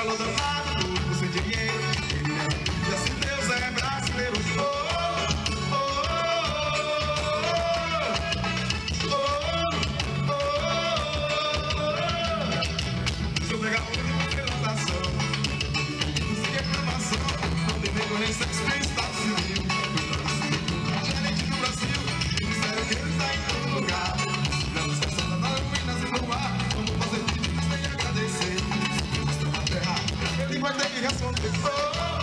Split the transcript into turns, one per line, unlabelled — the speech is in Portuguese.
calor danado, tudo sem dinheiro. Ele é vida, se Deus é brasileiro. Oh, oh, oh, oh, Sou prega único pela nação. Sem reclamação, não tem nem nem sexo, nem estado. When they hear something, oh.